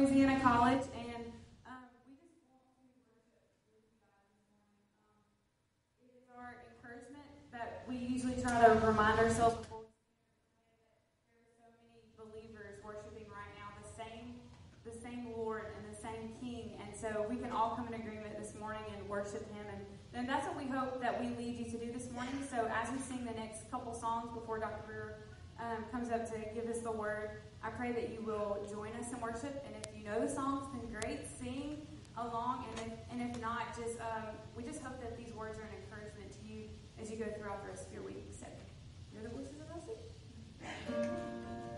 Louisiana College, and um, we just want to worship with you guys morning. It is our encouragement that we usually try to remind ourselves before we there are so many believers worshiping right now the same, the same Lord and the same King, and so we can all come in agreement this morning and worship Him, and and that's what we hope that we lead you to do this morning. So as we sing the next couple songs before Dr. Brewer um, comes up to give us the word. Pray that you will join us in worship, and if you know the songs, then great, sing along, and if, and if not, just um, we just hope that these words are an encouragement to you as you go throughout the rest of your week. So, hear the voices of us.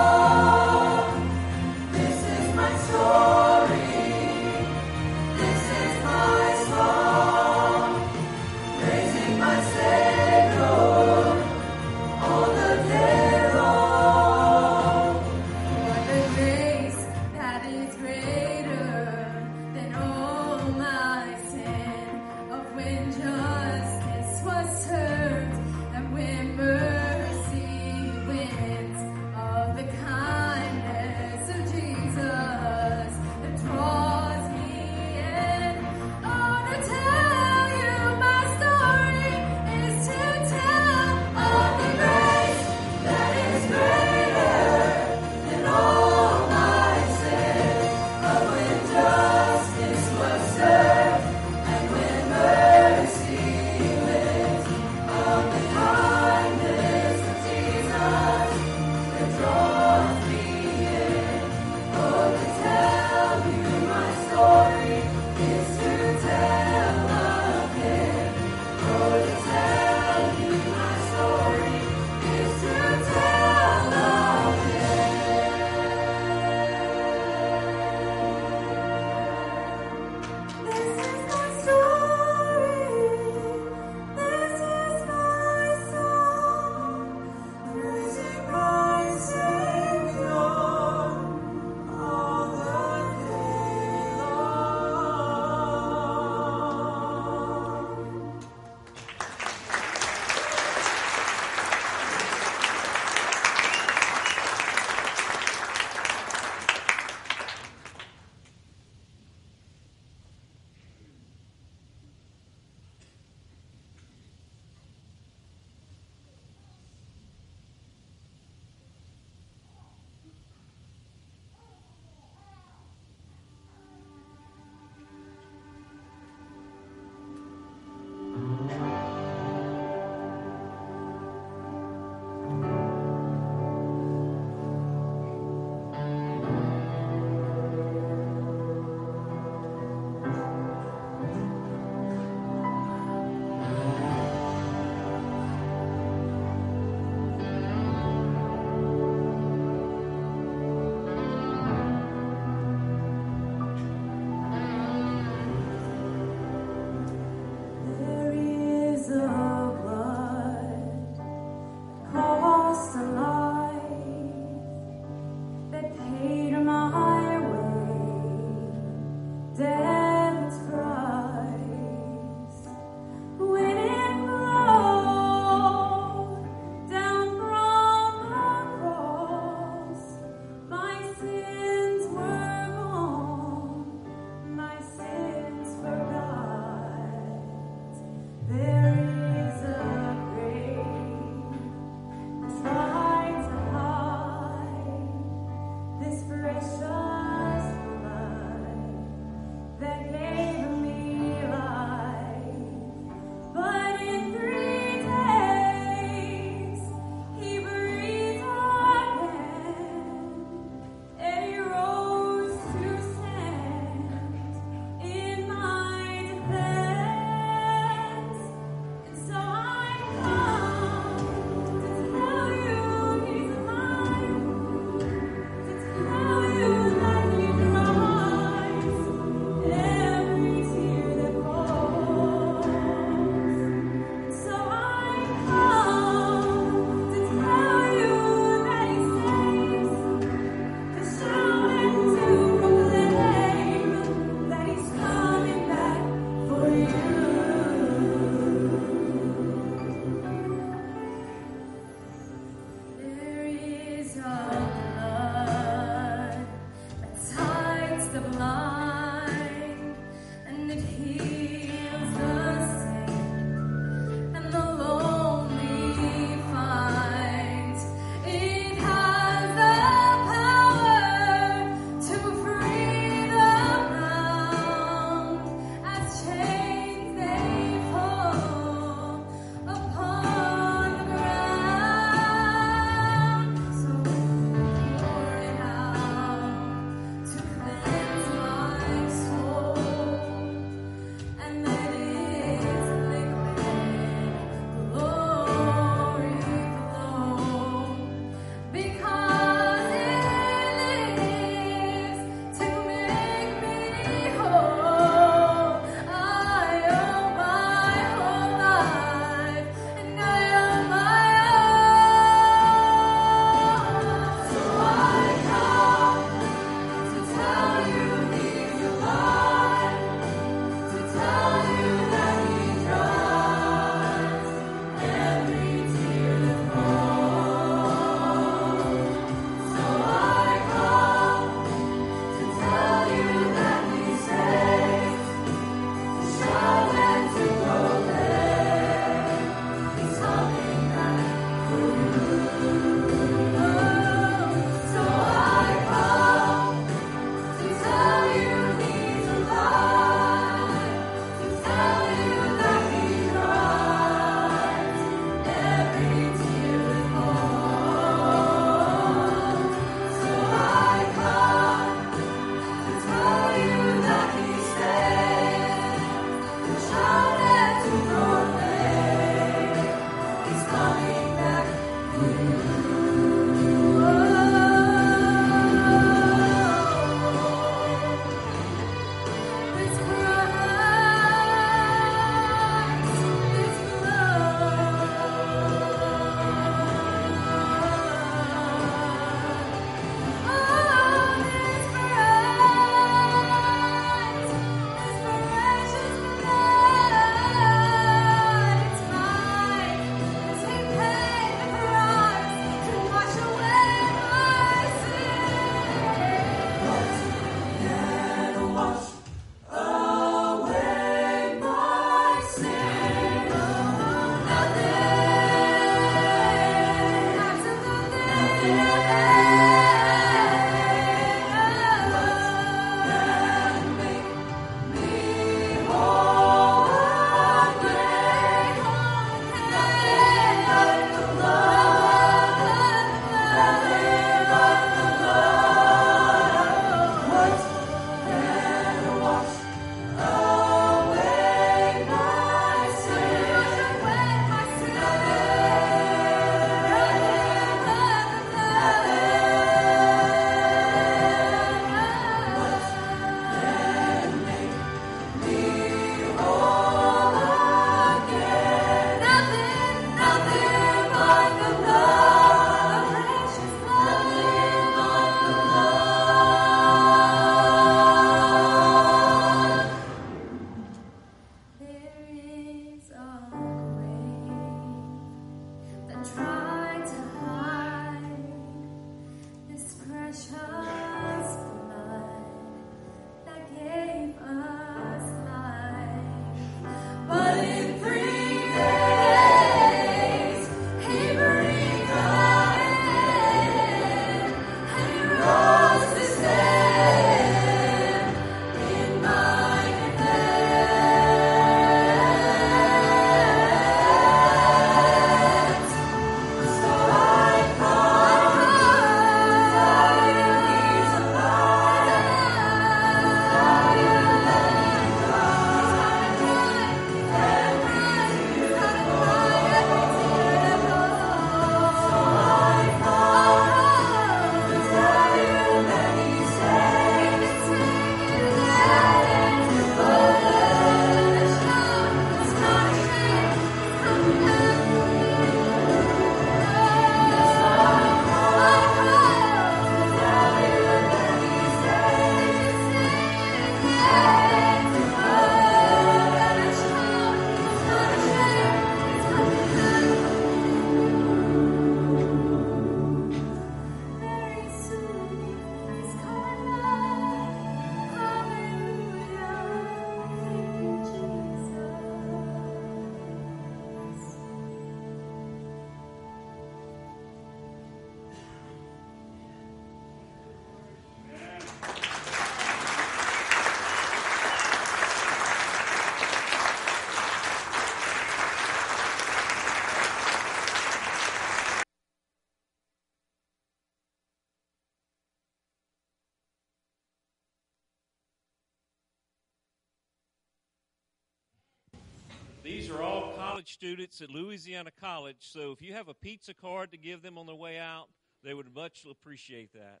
Are all college students at Louisiana College, so if you have a pizza card to give them on their way out, they would much appreciate that.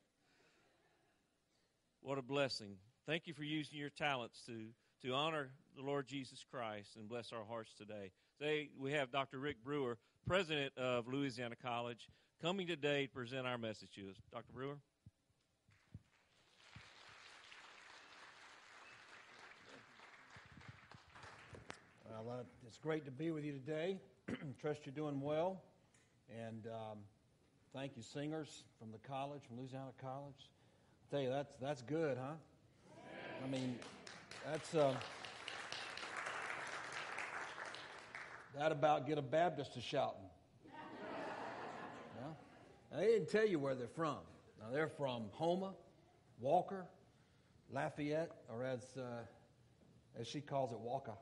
What a blessing. Thank you for using your talents to, to honor the Lord Jesus Christ and bless our hearts today. Today, we have Dr. Rick Brewer, president of Louisiana College, coming today to present our message to us. Dr. Brewer? Well, it's great to be with you today. Trust you're doing well. And um, thank you, singers from the college, from Louisiana College. I tell you, that's, that's good, huh? I mean, that's. Uh, that about get a Baptist to shouting. Yeah? They didn't tell you where they're from. Now, they're from Houma, Walker, Lafayette, or as, uh, as she calls it, Walker.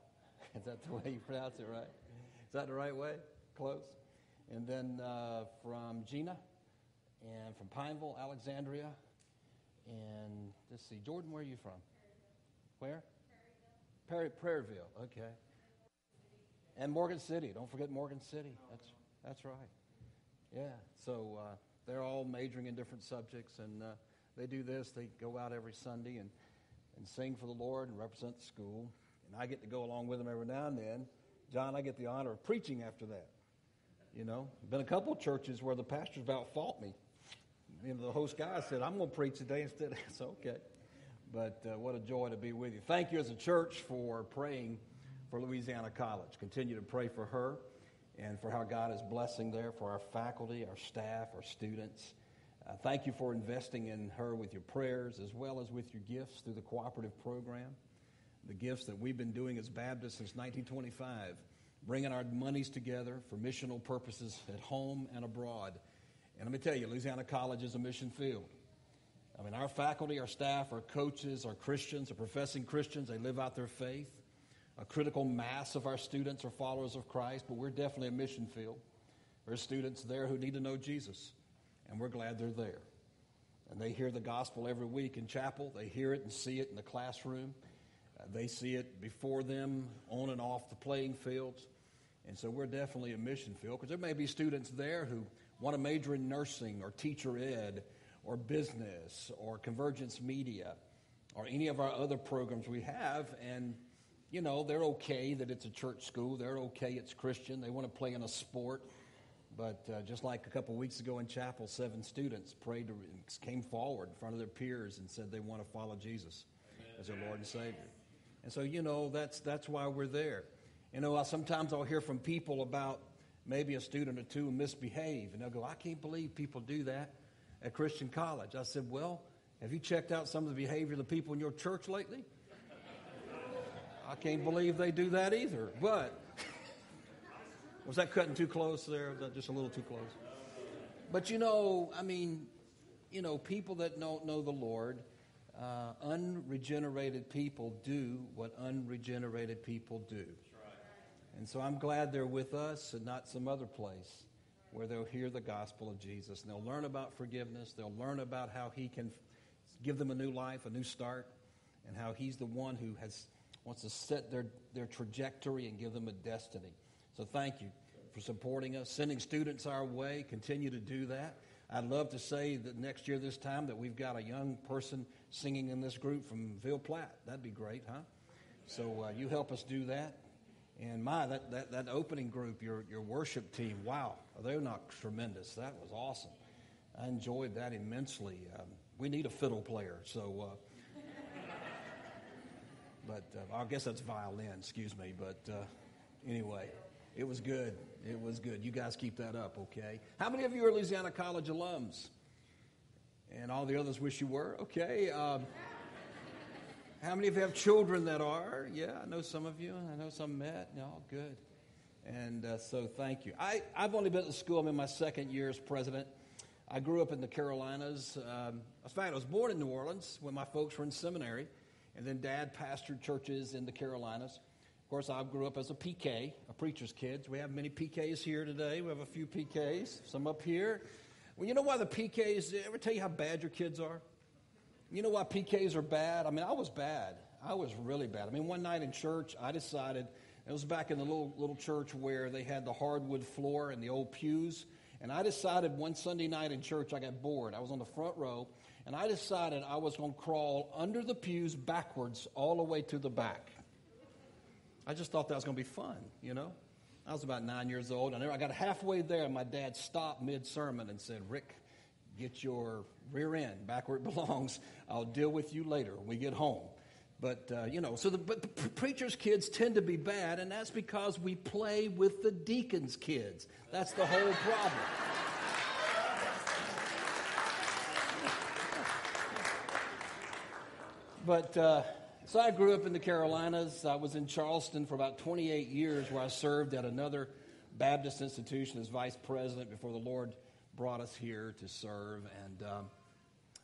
Is that the way you pronounce it right? Is that the right way? Close. And then uh, from Jena, and from Pineville, Alexandria, and let's see, Jordan, where are you from? Where? Prairie, Prairieville, okay. And Morgan City. Don't forget Morgan City. That's, that's right. Yeah. So uh, they're all majoring in different subjects, and uh, they do this. They go out every Sunday and, and sing for the Lord and represent the school. And I get to go along with them every now and then. John, I get the honor of preaching after that. You know, been a couple churches where the pastors about fought me. You know, the host guy said, "I'm going to preach today instead." It's okay, but uh, what a joy to be with you. Thank you as a church for praying for Louisiana College. Continue to pray for her and for how God is blessing there for our faculty, our staff, our students. Uh, thank you for investing in her with your prayers as well as with your gifts through the cooperative program. The gifts that we've been doing as Baptists since 1925, bringing our monies together for missional purposes at home and abroad. And let me tell you, Louisiana College is a mission field. I mean, our faculty, our staff, our coaches, our Christians, our professing Christians, they live out their faith. A critical mass of our students are followers of Christ, but we're definitely a mission field. There's students there who need to know Jesus, and we're glad they're there. And they hear the gospel every week in chapel. They hear it and see it in the classroom. They see it before them on and off the playing fields. And so we're definitely a mission field because there may be students there who want to major in nursing or teacher ed or business or convergence media or any of our other programs we have. And, you know, they're okay that it's a church school. They're okay it's Christian. They want to play in a sport. But uh, just like a couple weeks ago in chapel, seven students prayed, to, came forward in front of their peers and said they want to follow Jesus as their Lord and Savior. And so, you know, that's, that's why we're there. You know, sometimes I'll hear from people about maybe a student or two misbehave, and they'll go, I can't believe people do that at Christian college. I said, Well, have you checked out some of the behavior of the people in your church lately? I can't believe they do that either. But was that cutting too close there? Was that just a little too close? But you know, I mean, you know, people that don't know the Lord, uh, unregenerated people do what unregenerated people do. And so I'm glad they're with us and not some other place where they'll hear the gospel of Jesus and they'll learn about forgiveness. They'll learn about how He can give them a new life, a new start, and how He's the one who has wants to set their, their trajectory and give them a destiny. So thank you for supporting us, sending students our way. Continue to do that. I'd love to say that next year, this time, that we've got a young person singing in this group from Ville Platte. That'd be great, huh? So uh, you help us do that. And my, that, that, that opening group, your, your worship team, wow, they're not tremendous. That was awesome. I enjoyed that immensely. Um, we need a fiddle player, so. Uh, but uh, I guess that's violin, excuse me. But uh, anyway, it was good. It was good. You guys keep that up, okay? How many of you are Louisiana College alums? And all the others wish you were, okay? Um, how many of you have children that are? Yeah, I know some of you. And I know some met. No, good. And uh, so thank you. I, I've only been at the school. I'm in my second year as president. I grew up in the Carolinas. Um, in fact, I was born in New Orleans when my folks were in seminary. And then dad pastored churches in the Carolinas. Of course, I grew up as a PK, a preacher's kid. We have many PKs here today. We have a few PKs, some up here. Well, you know why the PKs, ever tell you how bad your kids are? You know why PKs are bad? I mean, I was bad. I was really bad. I mean, one night in church, I decided, it was back in the little, little church where they had the hardwood floor and the old pews. And I decided one Sunday night in church, I got bored. I was on the front row, and I decided I was going to crawl under the pews backwards all the way to the back. I just thought that was going to be fun, you know? I was about nine years old, and I got halfway there, and my dad stopped mid sermon and said, Rick, get your rear end back where it belongs. I'll deal with you later when we get home. But, uh, you know, so the, but the preacher's kids tend to be bad, and that's because we play with the deacon's kids. That's the whole problem. but, uh, so I grew up in the Carolinas. I was in Charleston for about 28 years, where I served at another Baptist institution as vice president before the Lord brought us here to serve. And um,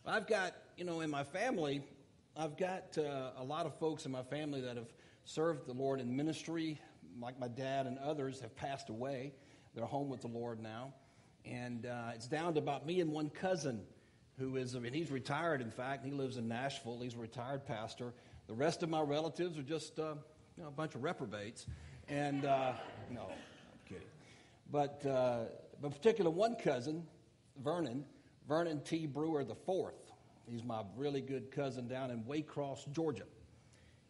I've got, you know, in my family, I've got uh, a lot of folks in my family that have served the Lord in ministry, like my dad and others have passed away. They're home with the Lord now. And uh, it's down to about me and one cousin who is, I mean, he's retired, in fact. He lives in Nashville. He's a retired pastor. The rest of my relatives are just uh, you know, a bunch of reprobates. And uh, no, I'm kidding. But, uh, but particular one cousin, Vernon, Vernon T. Brewer the fourth. He's my really good cousin down in Waycross, Georgia.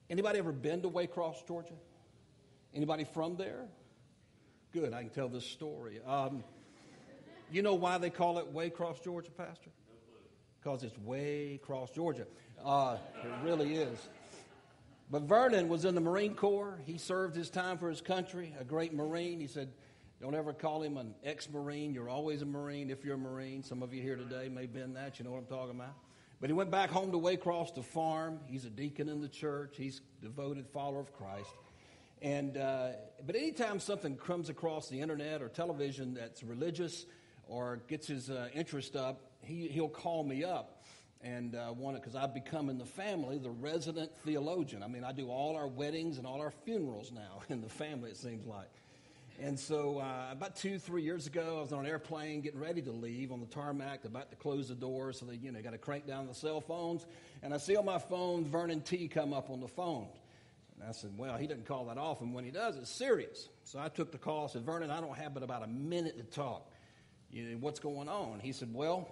Anybody ever been to Waycross, Georgia? Anybody from there? Good, I can tell this story. Um, you know why they call it Waycross, Georgia, Pastor? Because it's Waycross, Georgia. Uh, it really is. But Vernon was in the Marine Corps. He served his time for his country, a great Marine. He said, Don't ever call him an ex Marine. You're always a Marine if you're a Marine. Some of you here today may have been that. You know what I'm talking about. But he went back home to Waycross to farm. He's a deacon in the church, he's a devoted follower of Christ. And, uh, but anytime something comes across the internet or television that's religious or gets his uh, interest up, he, he'll call me up and uh, want it because I've become in the family the resident theologian. I mean, I do all our weddings and all our funerals now in the family, it seems like. And so, uh, about two, three years ago, I was on an airplane getting ready to leave on the tarmac, about to close the door, so they, you know, got to crank down the cell phones. And I see on my phone Vernon T come up on the phone. And I said, Well, he doesn't call that often. When he does, it's serious. So I took the call. I said, Vernon, I don't have but about a minute to talk. You know, what's going on? He said, Well,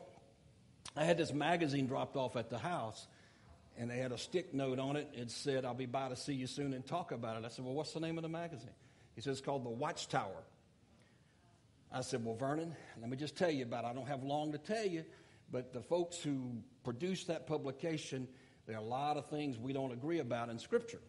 I had this magazine dropped off at the house, and they had a stick note on it. It said, I'll be by to see you soon and talk about it. I said, Well, what's the name of the magazine? He says, It's called The Watchtower. I said, Well, Vernon, let me just tell you about it. I don't have long to tell you, but the folks who produced that publication, there are a lot of things we don't agree about in Scripture.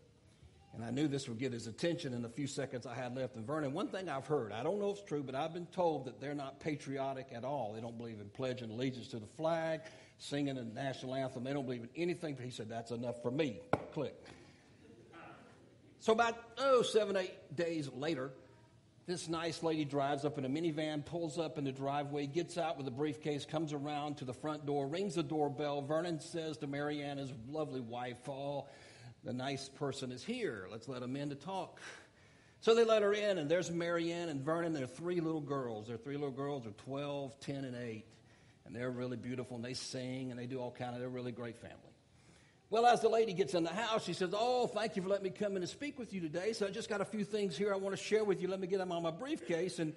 And I knew this would get his attention in the few seconds I had left. And Vernon, one thing I've heard, I don't know if it's true, but I've been told that they're not patriotic at all. They don't believe in pledging allegiance to the flag, singing the national anthem. They don't believe in anything. But he said, That's enough for me. Click. So about, oh, seven, eight days later, this nice lady drives up in a minivan, pulls up in the driveway, gets out with a briefcase, comes around to the front door, rings the doorbell. Vernon says to Marianne, his lovely wife, Oh, the nice person is here. Let's let him in to talk. So they let her in, and there's Marianne and Vernon. They're three little girls. Their three little girls are 12, 10, and 8. And they're really beautiful, and they sing, and they do all kind of, they're a really great family. Well, as the lady gets in the house, she says, Oh, thank you for letting me come in and speak with you today. So I just got a few things here I want to share with you. Let me get them on my briefcase. And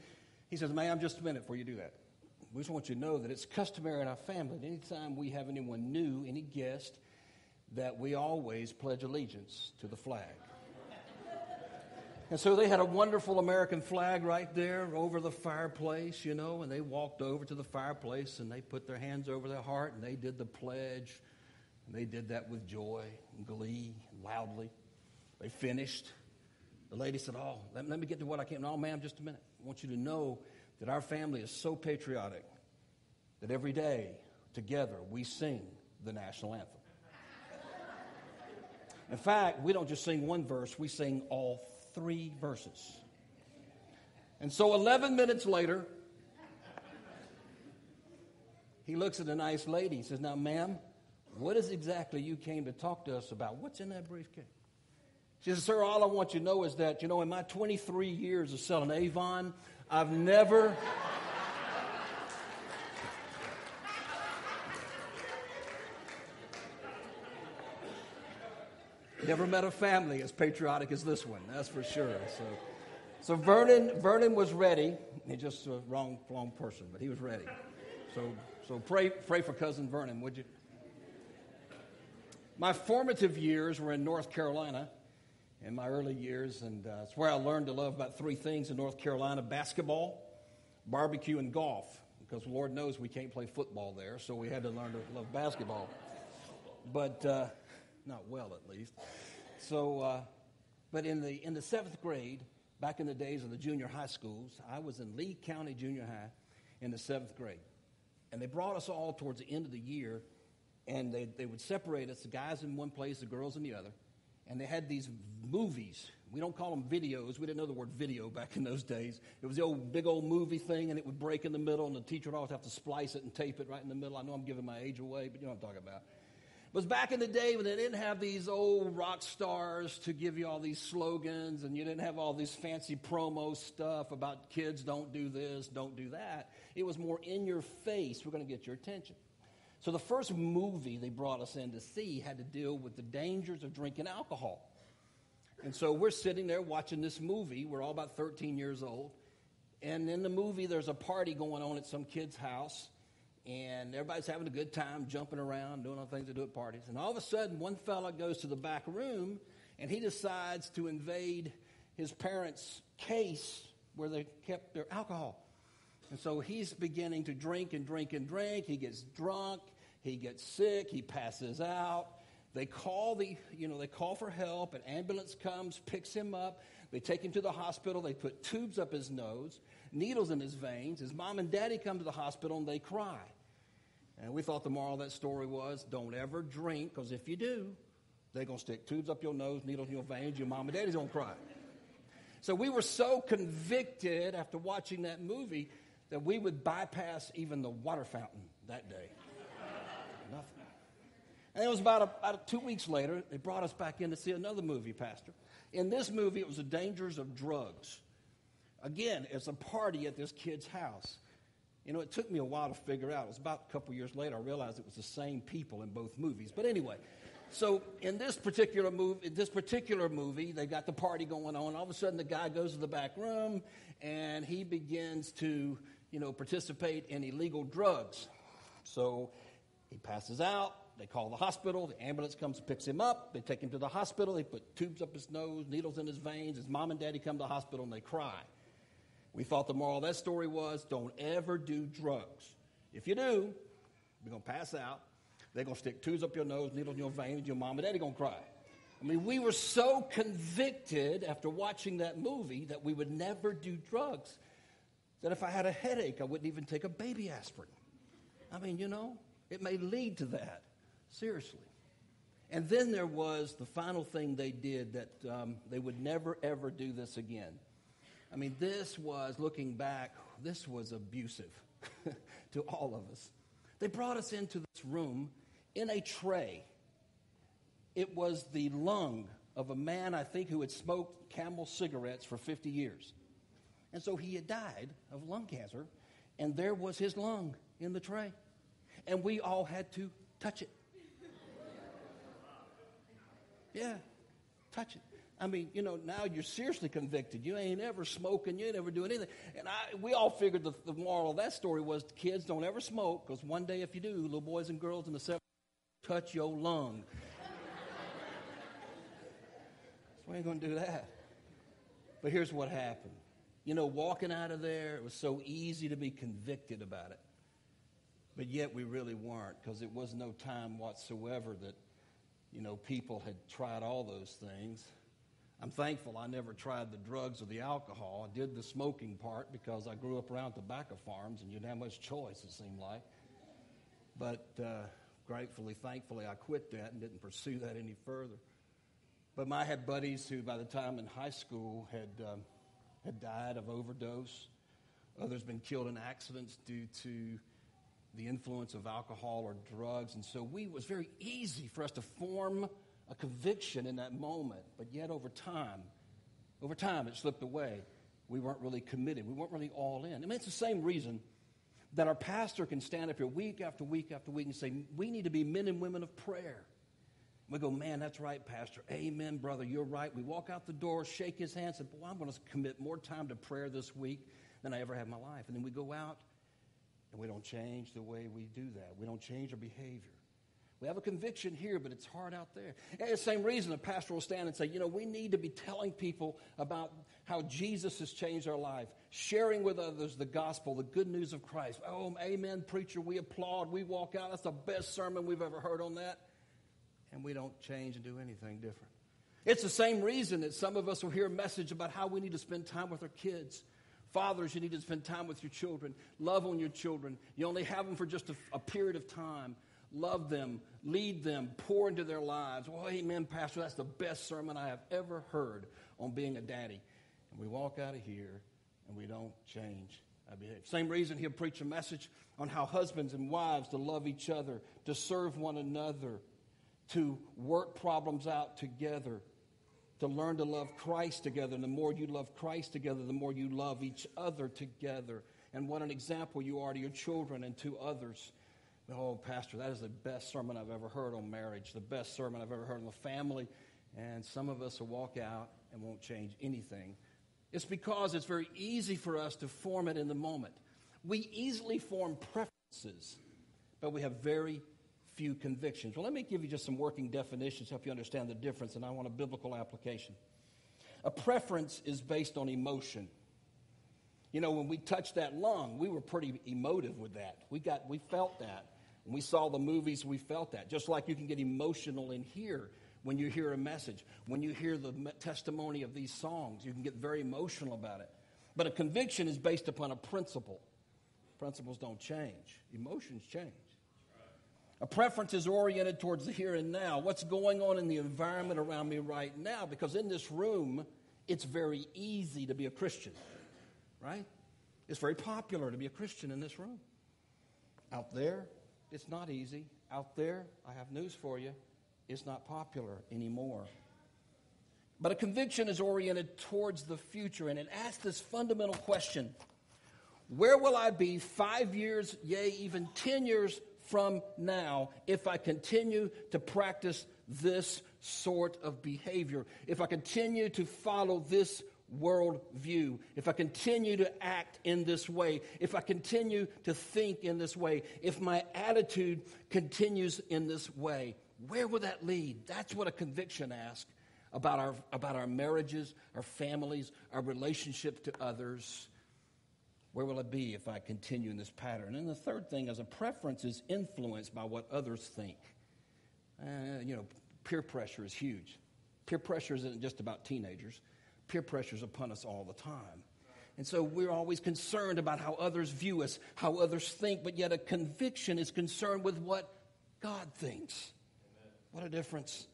he says, Ma'am, just a minute before you do that. We just want you to know that it's customary in our family that anytime we have anyone new, any guest, that we always pledge allegiance to the flag. And so they had a wonderful American flag right there over the fireplace, you know, and they walked over to the fireplace and they put their hands over their heart and they did the pledge and they did that with joy and glee and loudly. They finished. The lady said, Oh, let, let me get to what I came. No, ma'am, just a minute. I want you to know that our family is so patriotic that every day together we sing the national anthem. In fact, we don't just sing one verse, we sing all three verses. And so 11 minutes later, he looks at the nice lady. He says, Now, ma'am, what is exactly you came to talk to us about? What's in that briefcase? She says, Sir, all I want you to know is that, you know, in my 23 years of selling Avon, I've never. Never met a family as patriotic as this one, that's for sure. So, so Vernon, Vernon was ready. He just a wrong, wrong person, but he was ready. So, so pray, pray for cousin Vernon, would you? My formative years were in North Carolina in my early years, and uh, it's where I learned to love about three things in North Carolina basketball, barbecue, and golf. Because Lord knows we can't play football there, so we had to learn to love basketball. But uh, not well, at least. So, uh, but in the, in the seventh grade, back in the days of the junior high schools, I was in Lee County Junior High in the seventh grade. And they brought us all towards the end of the year and they, they would separate us, the guys in one place, the girls in the other. And they had these movies. We don't call them videos. We didn't know the word video back in those days. It was the old big old movie thing, and it would break in the middle, and the teacher would always have to splice it and tape it right in the middle. I know I'm giving my age away, but you know what I'm talking about. Was back in the day when they didn't have these old rock stars to give you all these slogans, and you didn't have all this fancy promo stuff about kids don't do this, don't do that. It was more in your face. We're going to get your attention. So the first movie they brought us in to see had to deal with the dangers of drinking alcohol. And so we're sitting there watching this movie. We're all about 13 years old. And in the movie, there's a party going on at some kid's house. And everybody's having a good time, jumping around, doing all the things they do at parties. And all of a sudden, one fella goes to the back room and he decides to invade his parents' case where they kept their alcohol. And so he's beginning to drink and drink and drink. He gets drunk. He gets sick. He passes out. They call the, you know, they call for help. An ambulance comes, picks him up. They take him to the hospital. They put tubes up his nose, needles in his veins. His mom and daddy come to the hospital and they cry. And we thought the moral of that story was don't ever drink, because if you do, they're going to stick tubes up your nose, needles in your veins. Your mom and daddy's going to cry. So we were so convicted after watching that movie that we would bypass even the water fountain that day. Nothing. And it was about, a, about two weeks later, they brought us back in to see another movie, Pastor. In this movie, it was the dangers of drugs. Again, it's a party at this kid's house. You know, it took me a while to figure out. It was about a couple years later I realized it was the same people in both movies. But anyway, so in this particular movie, this particular movie, they got the party going on. All of a sudden, the guy goes to the back room and he begins to, you know, participate in illegal drugs. So he passes out. They call the hospital. The ambulance comes, and picks him up. They take him to the hospital. They put tubes up his nose, needles in his veins. His mom and daddy come to the hospital and they cry. We thought the moral of that story was don't ever do drugs. If you do, you're going to pass out. They're going to stick tubes up your nose, needles in your veins. Your mom and daddy going to cry. I mean, we were so convicted after watching that movie that we would never do drugs that if I had a headache, I wouldn't even take a baby aspirin. I mean, you know, it may lead to that. Seriously. And then there was the final thing they did that um, they would never, ever do this again. I mean, this was, looking back, this was abusive to all of us. They brought us into this room in a tray. It was the lung of a man, I think, who had smoked camel cigarettes for 50 years. And so he had died of lung cancer, and there was his lung in the tray. And we all had to touch it. Yeah, touch it. I mean, you know, now you're seriously convicted. You ain't ever smoking. You ain't ever doing anything. And I, we all figured the, the moral of that story was kids don't ever smoke because one day if you do, little boys and girls in the seven touch your lung. so we ain't going to do that. But here's what happened. You know, walking out of there, it was so easy to be convicted about it. But yet we really weren't because it was no time whatsoever that, you know, people had tried all those things. I'm thankful I never tried the drugs or the alcohol. I did the smoking part because I grew up around tobacco farms and you didn't have much choice, it seemed like. But uh, gratefully, thankfully, I quit that and didn't pursue that any further. But I had buddies who, by the time in high school, had, um, had died of overdose. Others been killed in accidents due to the influence of alcohol or drugs. And so we, it was very easy for us to form a conviction in that moment, but yet over time, over time it slipped away. We weren't really committed. We weren't really all in. I mean, it's the same reason that our pastor can stand up here week after week after week and say, We need to be men and women of prayer. We go, Man, that's right, Pastor. Amen, brother. You're right. We walk out the door, shake his hand, say, Boy, I'm going to commit more time to prayer this week than I ever have in my life. And then we go out and we don't change the way we do that. We don't change our behavior. We have a conviction here, but it's hard out there. And the same reason a pastor will stand and say, you know, we need to be telling people about how Jesus has changed our life, sharing with others the gospel, the good news of Christ. Oh, amen, preacher. We applaud. We walk out. That's the best sermon we've ever heard on that. And we don't change and do anything different. It's the same reason that some of us will hear a message about how we need to spend time with our kids. Fathers, you need to spend time with your children. Love on your children. You only have them for just a, a period of time love them, lead them, pour into their lives. Well, amen, Pastor, that's the best sermon I have ever heard on being a daddy. And we walk out of here and we don't change our behavior. Same reason he'll preach a message on how husbands and wives to love each other, to serve one another, to work problems out together, to learn to love Christ together. And the more you love Christ together, the more you love each other together. And what an example you are to your children and to others. Oh, Pastor, that is the best sermon I've ever heard on marriage, the best sermon I've ever heard on the family. And some of us will walk out and won't change anything. It's because it's very easy for us to form it in the moment. We easily form preferences, but we have very few convictions. Well, let me give you just some working definitions to help you understand the difference, and I want a biblical application. A preference is based on emotion. You know, when we touched that lung, we were pretty emotive with that. We got, we felt that. When we saw the movies, we felt that. Just like you can get emotional in here when you hear a message, when you hear the testimony of these songs, you can get very emotional about it. But a conviction is based upon a principle. Principles don't change, emotions change. A preference is oriented towards the here and now. What's going on in the environment around me right now? Because in this room, it's very easy to be a Christian, right? It's very popular to be a Christian in this room. Out there, it's not easy. Out there, I have news for you, it's not popular anymore. But a conviction is oriented towards the future, and it asks this fundamental question Where will I be five years, yea, even 10 years from now if I continue to practice this sort of behavior, if I continue to follow this world view, if I continue to act in this way, if I continue to think in this way, if my attitude continues in this way, where will that lead? That's what a conviction asks about our, about our marriages, our families, our relationship to others. Where will it be if I continue in this pattern? And the third thing is a preference is influenced by what others think. Uh, you know, peer pressure is huge. Peer pressure isn't just about teenagers, peer pressure is upon us all the time. And so we're always concerned about how others view us, how others think, but yet a conviction is concerned with what God thinks. Amen. What a difference.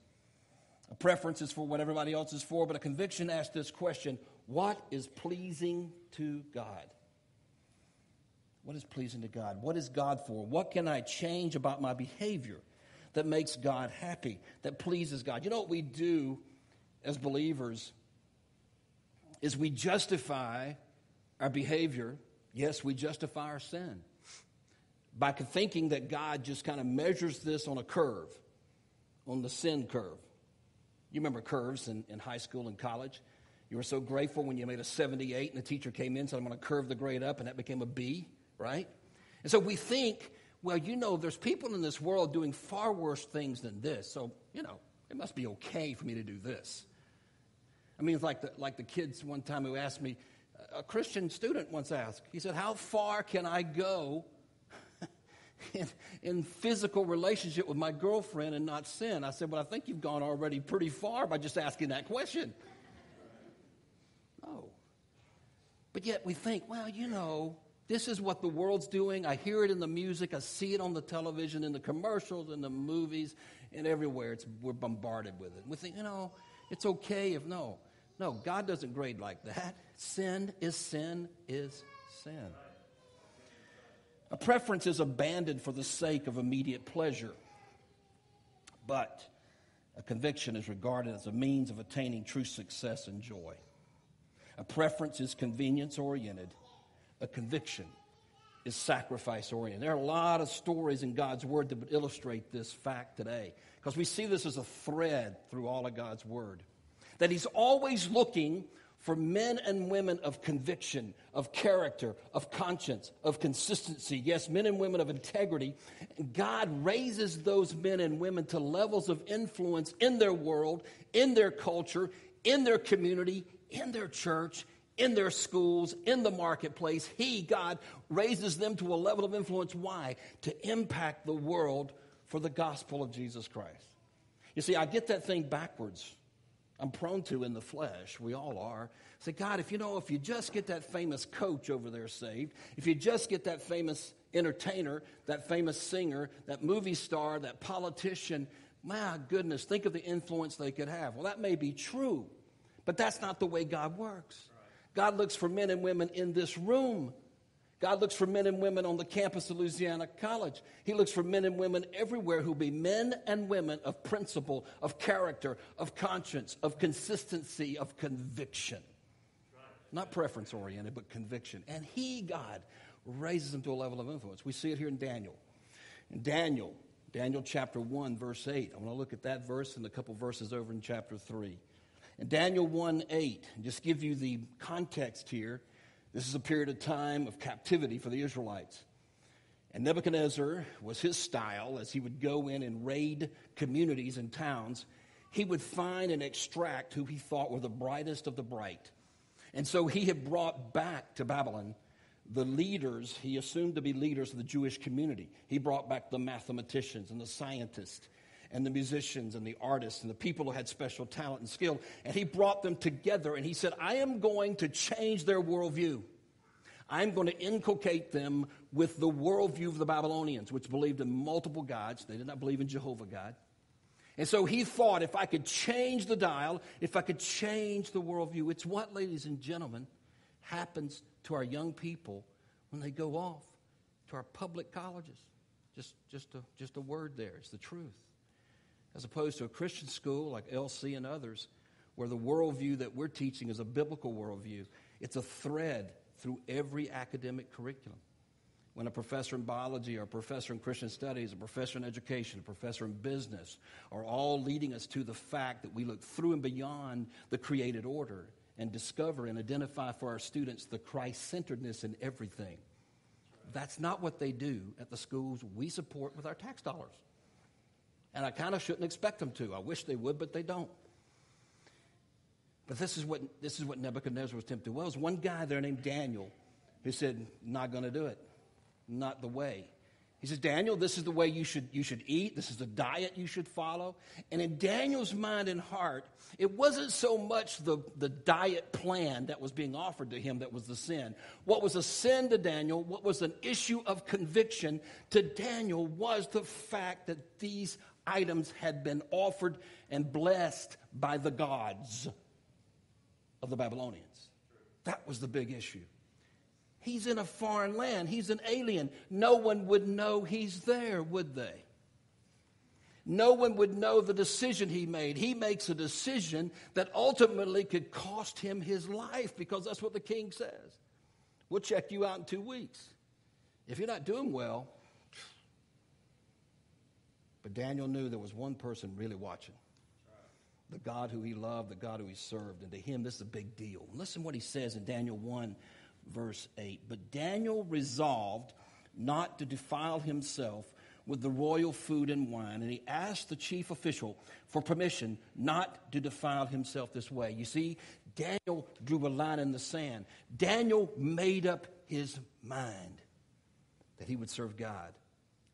A preference is for what everybody else is for, but a conviction asks this question what is pleasing to God? What is pleasing to God? What is God for? What can I change about my behavior that makes God happy, that pleases God? You know what we do as believers is we justify our behavior. Yes, we justify our sin by thinking that God just kind of measures this on a curve, on the sin curve. You remember curves in, in high school and college? You were so grateful when you made a 78 and the teacher came in and said, I'm going to curve the grade up, and that became a B right? And so we think, well, you know, there's people in this world doing far worse things than this. So, you know, it must be okay for me to do this. I mean, it's like the, like the kids one time who asked me, a Christian student once asked, he said, How far can I go in, in, physical relationship with my girlfriend and not sin? I said, Well, I think you've gone already pretty far by just asking that question. No. But yet we think, well, you know, this is what the world's doing. I hear it in the music. I see it on the television, in the commercials, in the movies, and everywhere. It's, we're bombarded with it. We think, you know, it's okay if no. No, God doesn't grade like that. Sin is sin is sin. A preference is abandoned for the sake of immediate pleasure. But a conviction is regarded as a means of attaining true success and joy. A preference is convenience oriented a conviction is sacrifice oriented. There are a lot of stories in God's Word that would illustrate this fact today because we see this as a thread through all of God's Word. That He's always looking for men and women of conviction, of character, of conscience, of consistency. Yes, men and women of integrity. God raises those men and women to levels of influence in their world, in their culture, in their community, in their church, in their schools, in the marketplace. He, God, raises them to a level of influence. Why? To impact the world for the gospel of Jesus Christ. You see, I get that thing backwards. I'm prone to in the flesh. We all are. Say, God, if you know, if you just get that famous coach over there saved, if you just get that famous entertainer, that famous singer, that movie star, that politician, my goodness, think of the influence they could have. Well, that may be true, but that's not the way God works. God looks for men and women in this room. God looks for men and women on the campus of Louisiana College. He looks for men and women everywhere who be men and women of principle, of character, of conscience, of consistency, of conviction. Not preference oriented, but conviction. And He, God, raises them to a level of influence. We see it here in Daniel. In Daniel, Daniel chapter 1, verse 8. I want to look at that verse and a couple verses over in chapter 3. In Daniel 1 8, just give you the context here. This is a period of time of captivity for the Israelites. And Nebuchadnezzar was his style as he would go in and raid communities and towns. He would find and extract who he thought were the brightest of the bright. And so he had brought back to Babylon the leaders, he assumed to be leaders of the Jewish community. He brought back the mathematicians and the scientists and the musicians and the artists and the people who had special talent and skill. And he brought them together and he said, I am going to change their worldview. I'm going to inculcate them with the worldview of the Babylonians, which believed in multiple gods. They did not believe in Jehovah God. And so he thought if I could change the dial, if I could change the worldview, it's what, ladies and gentlemen, happens to our young people when they go off to our public colleges. Just, just, a, just a word there. It's the truth. As opposed to a Christian school like LC and others, where the worldview that we're teaching is a biblical worldview. It's a thread through every academic curriculum. When a professor in biology or a professor in Christian studies, a professor in education, a professor in business are all leading us to the fact that we look through and beyond the created order and discover and identify for our students the Christ centeredness in everything. That's not what they do at the schools we support with our tax dollars. And I kind of shouldn't expect them to. I wish they would, but they don't. But this is what, this is what Nebuchadnezzar was tempted. Well, there was one guy there named Daniel who said, Not going to do it. Not the way. He says, Daniel, this is the way you should, you should eat. This is the diet you should follow. And in Daniel's mind and heart, it wasn't so much the, the diet plan that was being offered to him that was the sin. What was a sin to Daniel, what was an issue of conviction to Daniel, was the fact that these items had been offered and blessed by the gods of the Babylonians. That was the big issue. He's in a foreign land, he's an alien. No one would know he's there, would they? No one would know the decision he made. He makes a decision that ultimately could cost him his life because that's what the king says. We'll check you out in two weeks. If you're not doing well, but Daniel knew there was one person really watching the God who he loved, the God who he served. And to him, this is a big deal. Listen what he says in Daniel 1, verse 8. But Daniel resolved not to defile himself with the royal food and wine, and he asked the chief official for permission not to defile himself this way. You see, Daniel drew a line in the sand. Daniel made up his mind that he would serve God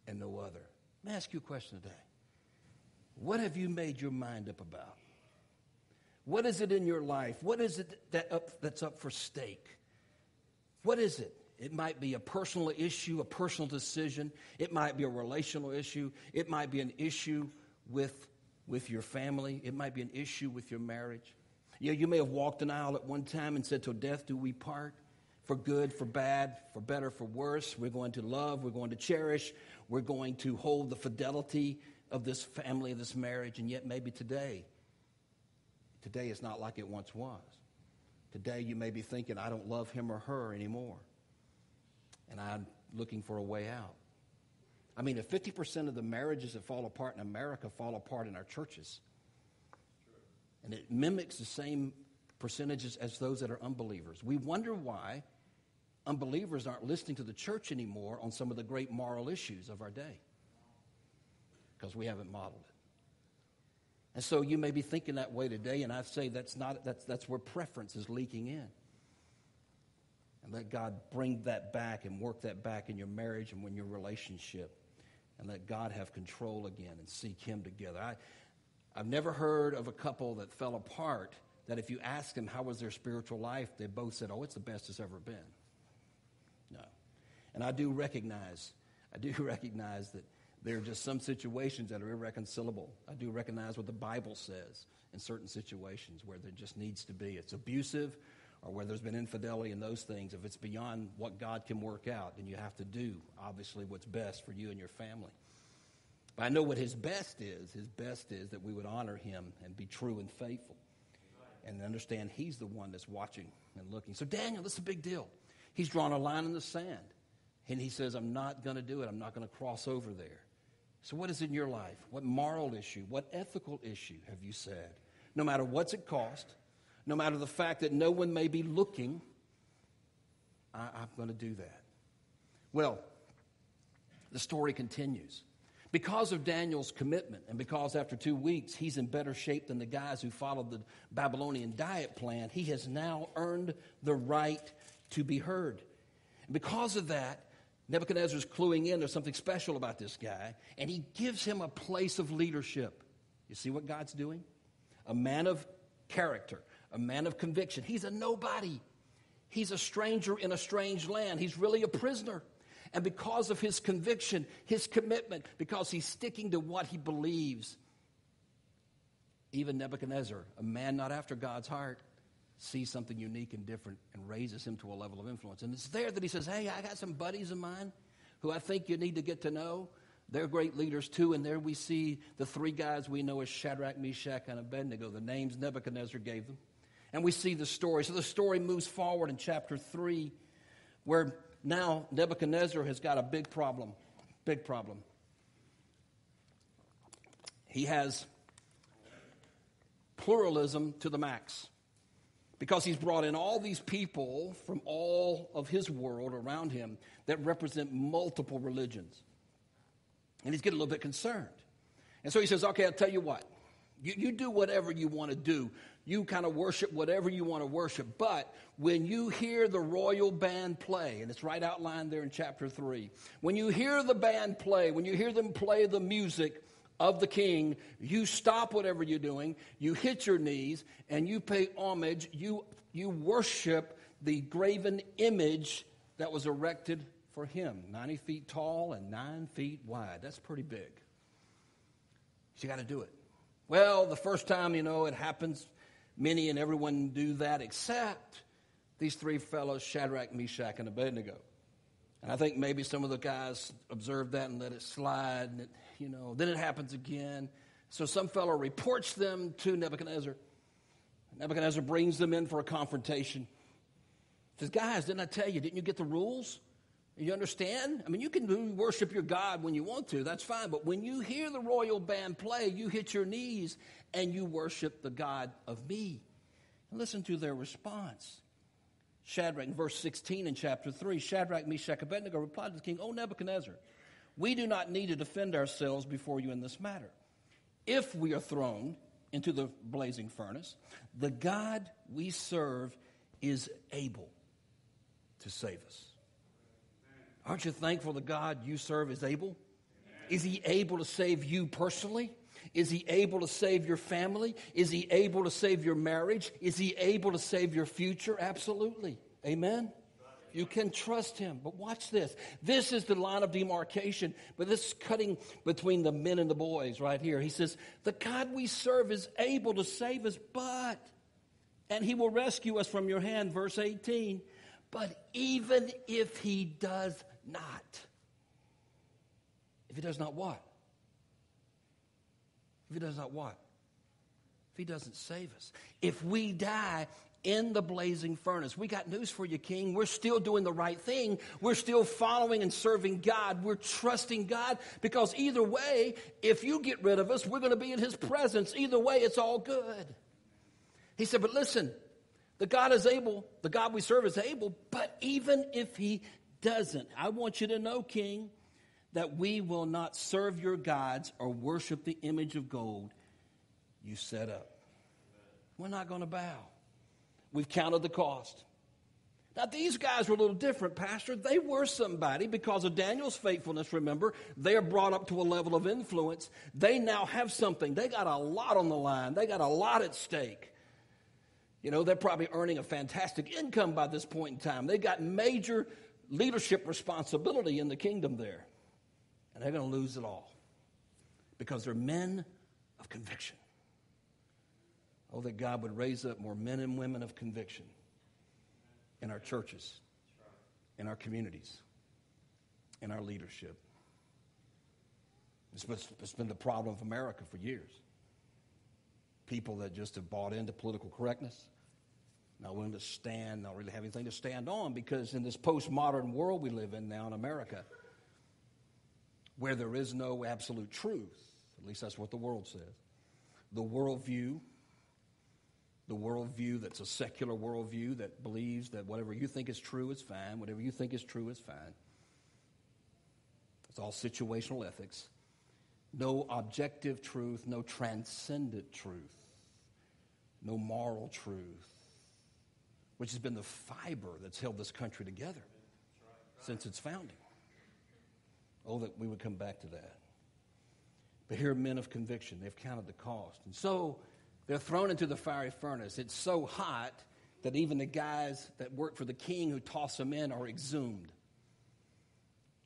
and no other. Let me ask you a question today. What have you made your mind up about? What is it in your life? What is it that up, that's up for stake? What is it? It might be a personal issue, a personal decision. It might be a relational issue. It might be an issue with, with your family. It might be an issue with your marriage. Yeah, you may have walked an aisle at one time and said, Till death do we part. For good, for bad, for better, for worse. We're going to love, we're going to cherish, we're going to hold the fidelity of this family, of this marriage. And yet, maybe today, today is not like it once was. Today, you may be thinking, I don't love him or her anymore. And I'm looking for a way out. I mean, if 50% of the marriages that fall apart in America fall apart in our churches, and it mimics the same percentages as those that are unbelievers, we wonder why unbelievers aren't listening to the church anymore on some of the great moral issues of our day because we haven't modeled it. And so you may be thinking that way today, and I say that's not that's that's where preference is leaking in. And let God bring that back and work that back in your marriage and in your relationship. And let God have control again and seek Him together. I, I've never heard of a couple that fell apart that if you ask them how was their spiritual life, they both said, Oh, it's the best it's ever been. And I do recognize, I do recognize that there are just some situations that are irreconcilable. I do recognize what the Bible says in certain situations where there just needs to be. It's abusive or where there's been infidelity in those things. If it's beyond what God can work out, then you have to do, obviously, what's best for you and your family. But I know what his best is. His best is that we would honor him and be true and faithful and understand he's the one that's watching and looking. So, Daniel, this is a big deal. He's drawn a line in the sand. And he says, I'm not going to do it. I'm not going to cross over there. So, what is in your life? What moral issue, what ethical issue have you said? No matter what's it cost, no matter the fact that no one may be looking, I, I'm going to do that. Well, the story continues. Because of Daniel's commitment, and because after two weeks he's in better shape than the guys who followed the Babylonian diet plan, he has now earned the right to be heard. And because of that, Nebuchadnezzar's cluing in there's something special about this guy, and he gives him a place of leadership. You see what God's doing? A man of character, a man of conviction. He's a nobody. He's a stranger in a strange land. He's really a prisoner. And because of his conviction, his commitment, because he's sticking to what he believes, even Nebuchadnezzar, a man not after God's heart, sees something unique and different and raises him to a level of influence. And it's there that he says, Hey, I got some buddies of mine who I think you need to get to know. They're great leaders too. And there we see the three guys we know as Shadrach, Meshach, and Abednego, the names Nebuchadnezzar gave them. And we see the story. So the story moves forward in chapter 3, where now Nebuchadnezzar has got a big problem. Big problem. He has pluralism to the max because he's brought in all these people from all of his world around him that represent multiple religions. And he's getting a little bit concerned. And so he says, Okay, I'll tell you what. You, you do whatever you want to do. You kind of worship whatever you want to worship. But when you hear the royal band play, and it's right outlined there in chapter 3, when you hear the band play, when you hear them play the music of the king, you stop whatever you're doing, you hit your knees, and you pay homage. You, you worship the graven image that was erected for him 90 feet tall and 9 feet wide. That's pretty big. So you got to do it. Well, the first time, you know, it happens, many and everyone do that except these three fellows, Shadrach, Meshach, and Abednego. And I think maybe some of the guys observed that and let it slide, and it, you know, then it happens again. So some fellow reports them to Nebuchadnezzar. Nebuchadnezzar brings them in for a confrontation. Says, guys, didn't I tell you? Didn't you get the rules? You understand? I mean, you can worship your God when you want to, that's fine. But when you hear the royal band play, you hit your knees and you worship the God of me. And listen to their response. Shadrach, verse 16 in chapter 3, Shadrach, Meshach, Abednego replied to the king, O Nebuchadnezzar, we do not need to defend ourselves before you in this matter. If we are thrown into the blazing furnace, the God we serve is able to save us. Aren't you thankful the God you serve is able? Is he able to save you personally? Is he able to save your family? Is he able to save your marriage? Is he able to save your future? Absolutely. Amen. You can trust him. But watch this. This is the line of demarcation, but this is cutting between the men and the boys right here. He says, The God we serve is able to save us, but, and he will rescue us from your hand, verse 18. But even if he does not. If he does not what? If he does not what? If he doesn't save us. If we die in the blazing furnace. We got news for you, King. We're still doing the right thing. We're still following and serving God. We're trusting God because either way, if you get rid of us, we're going to be in His presence. Either way, it's all good. He said, But listen, the God is able, the God we serve is able, but even if He doesn't. I want you to know, King, that we will not serve your gods or worship the image of gold you set up. We're not going to bow. We've counted the cost. Now, these guys were a little different, Pastor. They were somebody because of Daniel's faithfulness, remember. They are brought up to a level of influence. They now have something. They got a lot on the line, they got a lot at stake. You know, they're probably earning a fantastic income by this point in time. They got major leadership responsibility in the kingdom there. And they're going to lose it all because they're men of conviction. Oh, that God would raise up more men and women of conviction in our churches, in our communities, in our leadership. It's been the problem of America for years. People that just have bought into political correctness, not willing to stand, not really have anything to stand on because in this postmodern world we live in now in America, where there is no absolute truth, at least that's what the world says, the worldview, the worldview that's a secular worldview that believes that whatever you think is true is fine, whatever you think is true is fine. It's all situational ethics. No objective truth, no transcendent truth, no moral truth, which has been the fiber that's held this country together since its founding. Oh, that we would come back to that. But here are men of conviction. They've counted the cost. And so they're thrown into the fiery furnace. It's so hot that even the guys that work for the king who toss them in are exhumed.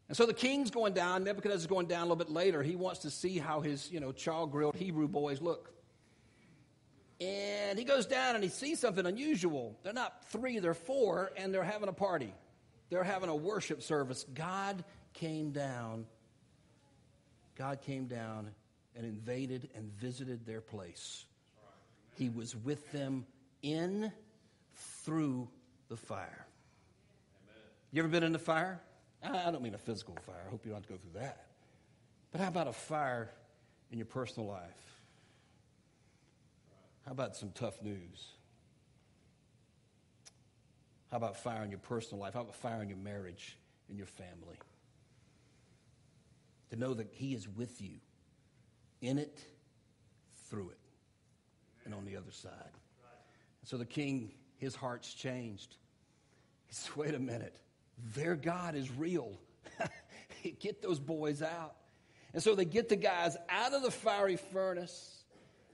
And so the king's going down. Nebuchadnezzar's going down a little bit later. He wants to see how his, you know, char-grilled Hebrew boys look. And he goes down and he sees something unusual. They're not three, they're four, and they're having a party. They're having a worship service. God came down. God came down and invaded and visited their place. He was with them in, through the fire. You ever been in the fire? I don't mean a physical fire. I hope you don't have to go through that. But how about a fire in your personal life? How about some tough news? How about fire in your personal life? How about fire in your marriage, in your family? To know that He is with you in it, through it, and on the other side. So the king, his heart's changed. He says, wait a minute, their God is real. get those boys out. And so they get the guys out of the fiery furnace.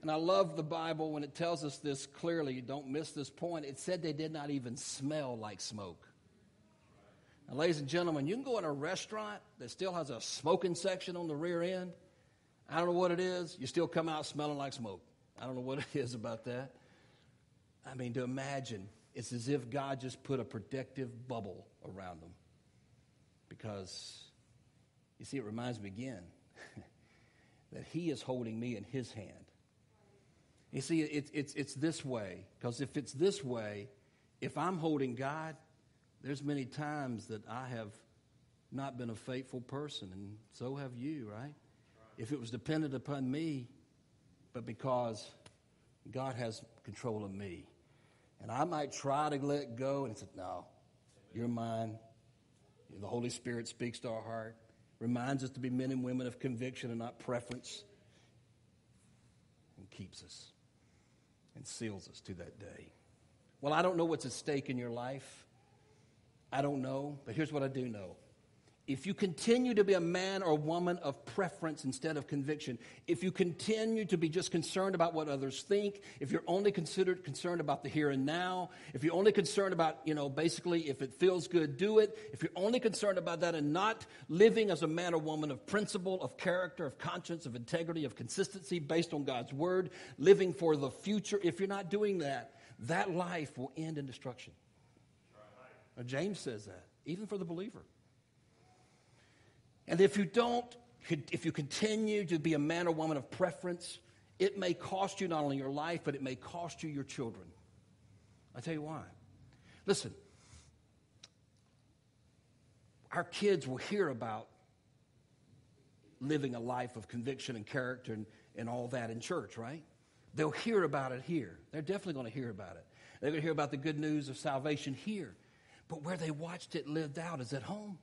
And I love the Bible when it tells us this clearly. Don't miss this point. It said they did not even smell like smoke. Now, ladies and gentlemen, you can go in a restaurant that still has a smoking section on the rear end. I don't know what it is. You still come out smelling like smoke. I don't know what it is about that. I mean, to imagine, it's as if God just put a protective bubble around them. Because, you see, it reminds me again that He is holding me in His hand. You see, it's, it's, it's this way. Because if it's this way, if I'm holding God, there's many times that I have not been a faithful person, and so have you, right? If it was dependent upon me, but because God has control of me. And I might try to let go, and say, No, you're mine. The Holy Spirit speaks to our heart, reminds us to be men and women of conviction and not preference, and keeps us and seals us to that day. Well, I don't know what's at stake in your life. I don't know, but here's what I do know. If you continue to be a man or woman of preference instead of conviction, if you continue to be just concerned about what others think, if you're only considered concerned about the here and now, if you're only concerned about, you know, basically if it feels good, do it. If you're only concerned about that and not living as a man or woman of principle, of character, of conscience, of integrity, of consistency based on God's word, living for the future, if you're not doing that, that life will end in destruction. Now, James says that, even for the believer. And if you don't, if you continue to be a man or woman of preference, it may cost you not only your life, but it may cost you your children. i tell you why. Listen, our kids will hear about living a life of conviction and character and, and all that in church, right? They'll hear about it here. They're definitely going to hear about it. They're going to hear about the good news of salvation here. But where they watched it lived out is at home.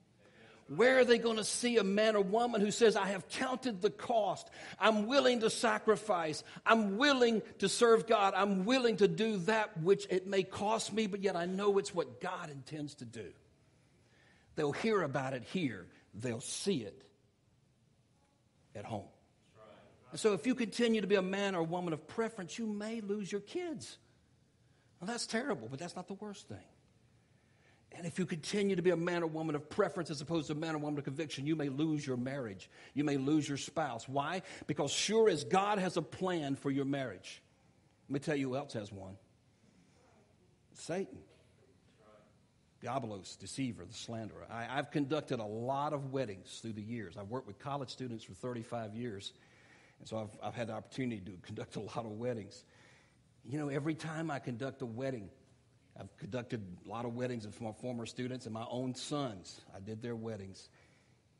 Where are they going to see a man or woman who says, I have counted the cost. I'm willing to sacrifice. I'm willing to serve God. I'm willing to do that which it may cost me, but yet I know it's what God intends to do. They'll hear about it here, they'll see it at home. And so if you continue to be a man or woman of preference, you may lose your kids. Well, that's terrible, but that's not the worst thing. And if you continue to be a man or woman of preference as opposed to a man or woman of conviction, you may lose your marriage. You may lose your spouse. Why? Because sure as God has a plan for your marriage, let me tell you who else has one Satan. Diabolos, deceiver, the slanderer. I, have conducted a lot of weddings through the years. I've worked with college students for 35 years, and so I've, I've had the opportunity to conduct a lot of weddings. You know, every time I conduct a wedding, I've conducted a lot of weddings of my former students and my own sons. I did their weddings.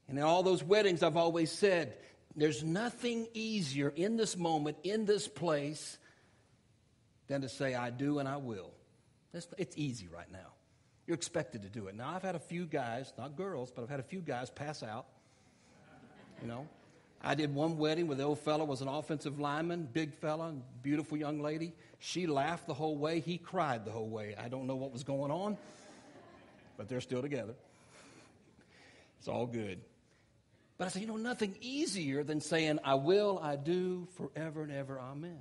And in all those weddings, I've always said, there's nothing easier in this moment, in this place, than to say, I do and I will. It's, it's easy right now. You're expected to do it. Now, I've had a few guys, not girls, but I've had a few guys pass out. You know, I did one wedding where the old fellow was an offensive lineman, big fella, beautiful young lady. She laughed the whole way. He cried the whole way. I don't know what was going on, but they're still together. It's all good. But I said, you know, nothing easier than saying, I will, I do, forever and ever, amen.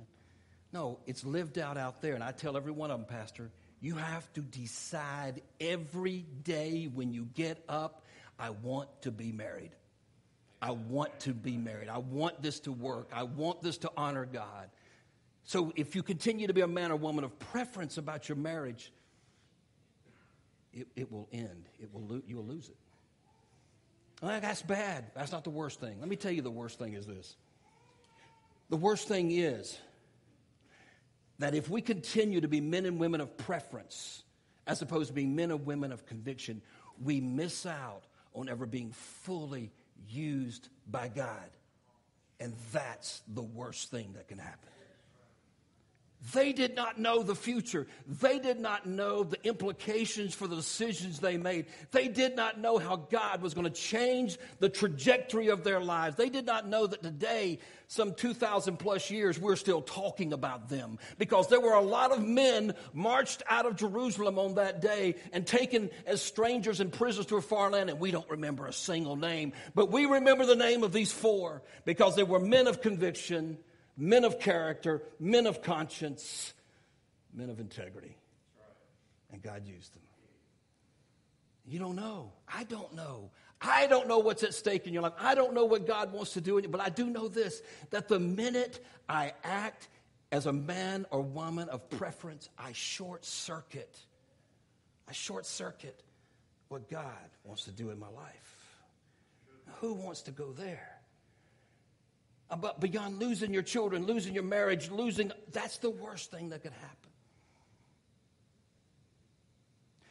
No, it's lived out out there. And I tell every one of them, Pastor, you have to decide every day when you get up, I want to be married. I want to be married. I want this to work. I want this to honor God. So if you continue to be a man or woman of preference about your marriage, it, it will end. It will lo- you will lose it. Well, that's bad. That's not the worst thing. Let me tell you the worst thing is this. The worst thing is that if we continue to be men and women of preference, as opposed to being men and women of conviction, we miss out on ever being fully used by God. And that's the worst thing that can happen. They did not know the future. They did not know the implications for the decisions they made. They did not know how God was going to change the trajectory of their lives. They did not know that today, some 2,000 plus years, we're still talking about them because there were a lot of men marched out of Jerusalem on that day and taken as strangers and prisoners to a far land, and we don't remember a single name. But we remember the name of these four because they were men of conviction men of character, men of conscience, men of integrity. And God used them. You don't know. I don't know. I don't know what's at stake in your life. I don't know what God wants to do in you, but I do know this that the minute I act as a man or woman of preference, I short circuit. I short circuit what God wants to do in my life. Who wants to go there? But beyond losing your children, losing your marriage, losing, that's the worst thing that could happen.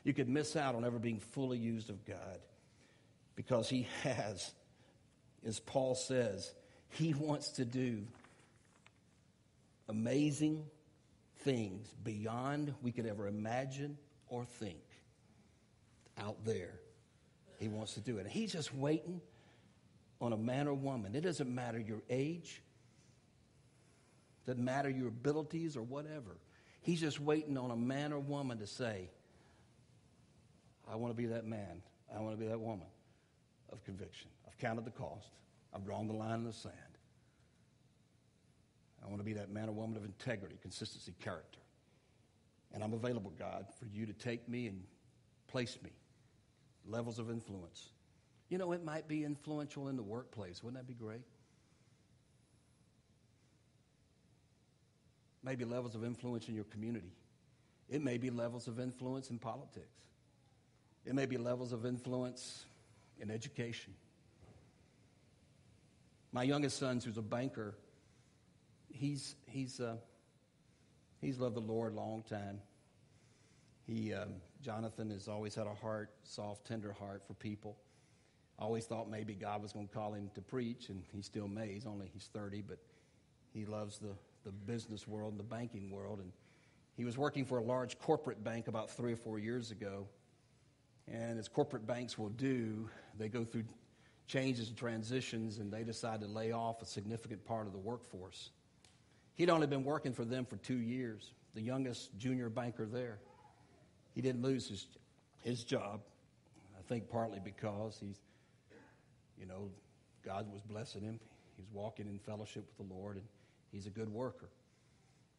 You could miss out on ever being fully used of God because He has, as Paul says, He wants to do amazing things beyond we could ever imagine or think out there. He wants to do it. And He's just waiting on a man or woman. It doesn't matter your age, doesn't matter your abilities or whatever. He's just waiting on a man or woman to say, I want to be that man. I want to be that woman of conviction. I've counted the cost. I've drawn the line in the sand. I want to be that man or woman of integrity, consistency, character. And I'm available, God, for you to take me and place me. Levels of influence. You know, it might be influential in the workplace. Wouldn't that be great? Maybe levels of influence in your community. It may be levels of influence in politics. It may be levels of influence in education. My youngest son, who's a banker, he's, he's, uh, he's loved the Lord a long time. He, um, Jonathan has always had a heart, soft, tender heart for people. I always thought maybe God was going to call him to preach, and he still may. He's only he's 30, but he loves the, the business world and the banking world. And he was working for a large corporate bank about three or four years ago. And as corporate banks will do, they go through changes and transitions, and they decide to lay off a significant part of the workforce. He'd only been working for them for two years, the youngest junior banker there. He didn't lose his, his job, I think partly because he's you know, God was blessing him. He was walking in fellowship with the Lord, and he's a good worker.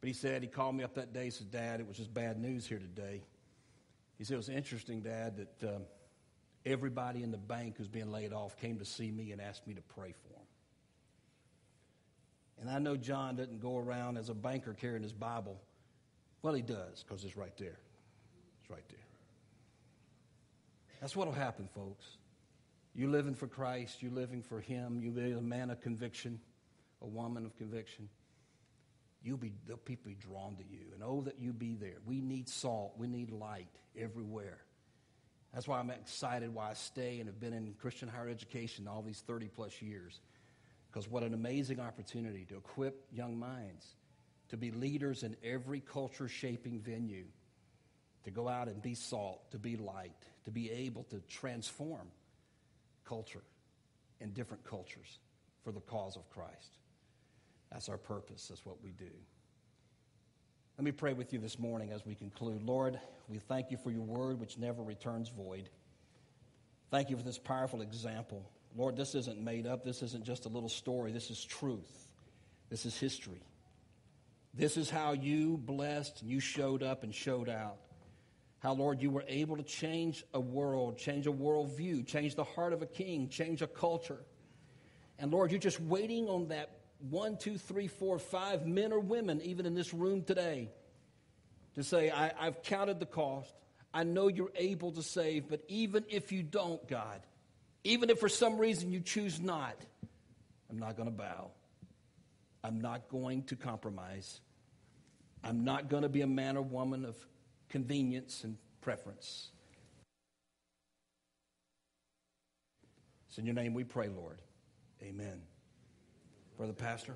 But he said, he called me up that day, said, Dad, it was just bad news here today. He said, it was interesting, Dad, that um, everybody in the bank who's being laid off came to see me and asked me to pray for them. And I know John doesn't go around as a banker carrying his Bible. Well, he does, because it's right there. It's right there. That's what will happen, folks. You living for Christ, You're living for Him, you be a man of conviction, a woman of conviction. you'll be the people be drawn to you. And oh, that you be there. We need salt. We need light everywhere. That's why I'm excited why I stay and have been in Christian higher education all these 30 plus years. Because what an amazing opportunity to equip young minds to be leaders in every culture shaping venue, to go out and be salt, to be light, to be able to transform culture and different cultures for the cause of Christ. That's our purpose, that's what we do. Let me pray with you this morning as we conclude. Lord, we thank you for your word, which never returns void. Thank you for this powerful example. Lord, this isn't made up. This isn't just a little story. This is truth. This is history. This is how you blessed, you showed up and showed out. How, Lord, you were able to change a world, change a worldview, change the heart of a king, change a culture. And Lord, you're just waiting on that one, two, three, four, five men or women, even in this room today, to say, I, have counted the cost. I know you're able to save, but even if you don't, God, even if for some reason you choose not, I'm not going to bow. I'm not going to compromise. I'm not going to be a man or woman of convenience and preference. It's in your name we pray, Lord. Amen. Brother Pastor.